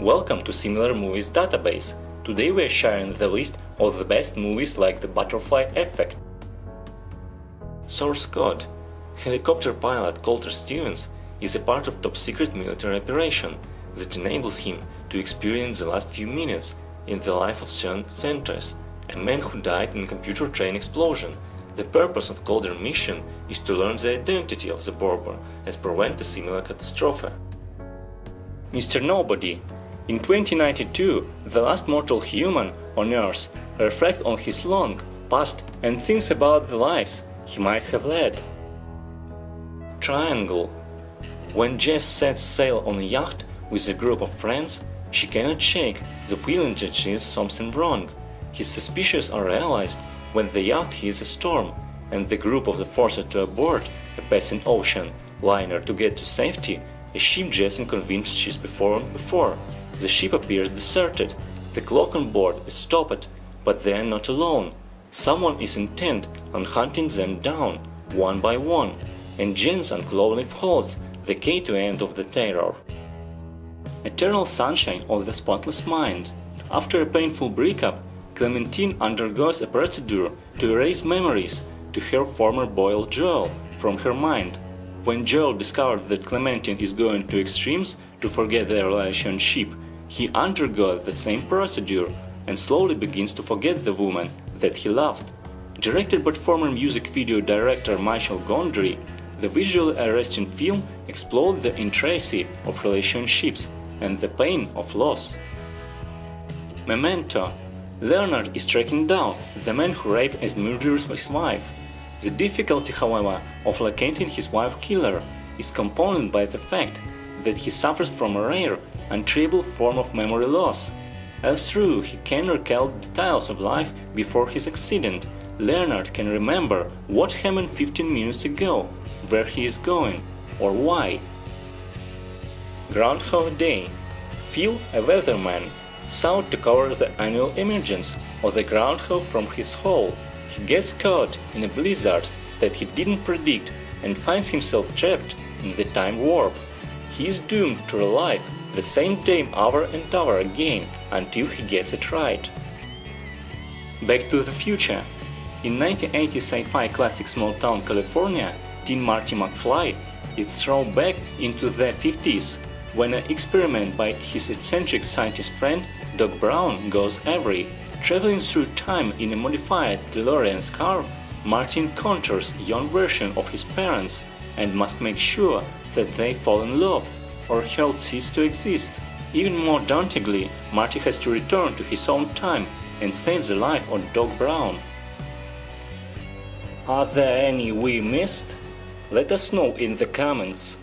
Welcome to Similar Movies Database. Today we are sharing the list of the best movies like The Butterfly Effect. Source code Helicopter pilot Colter Stevens is a part of top secret military operation that enables him to experience the last few minutes in the life of Sean Fentress, a man who died in a computer train explosion. The purpose of Colter mission is to learn the identity of the borber and prevent a similar catastrophe. Mr. Nobody in 2092, the last mortal human on Earth reflects on his long past and thinks about the lives he might have led. Triangle When Jess sets sail on a yacht with a group of friends, she cannot shake the feeling that she is something wrong. His suspicions are realized when the yacht hits a storm and the group of the forced to abort a passing ocean liner to get to safety, a ship Jason convinced she's performed before. The ship appears deserted. The clock on board is stopped, but they are not alone. Someone is intent on hunting them down, one by one, and Jens unclothing holds the key to end of the terror. Eternal sunshine of the spotless mind. After a painful breakup, Clementine undergoes a procedure to erase memories to her former boy Joel from her mind. When Joel discovers that Clementine is going to extremes to forget their relationship, he undergoes the same procedure and slowly begins to forget the woman that he loved. Directed by former music video director Michel Gondry, the visually arresting film explores the intricacy of relationships and the pain of loss. Memento Leonard is tracking down the man who raped and murdered his wife. The difficulty, however, of locating his wife killer is compounded by the fact that he suffers from a rare untreatable form of memory loss. As true, he can recall details of life before his accident, Leonard can remember what happened 15 minutes ago, where he is going, or why. Groundhog Day Phil, a weatherman, sought to cover the annual emergence of the groundhog from his hole. He gets caught in a blizzard that he didn't predict and finds himself trapped in the time warp. He is doomed to relive the same game over and over again until he gets it right. Back to the Future In 1980 sci-fi classic Small Town, California, teen Marty McFly is thrown back into the 50s when an experiment by his eccentric scientist friend Doc Brown goes awry. Traveling through time in a modified DeLorean's car, Marty encounters a young version of his parents and must make sure that they fall in love or health cease to exist. Even more dauntingly, Marty has to return to his own time and save the life of Doc Brown. Are there any we missed? Let us know in the comments.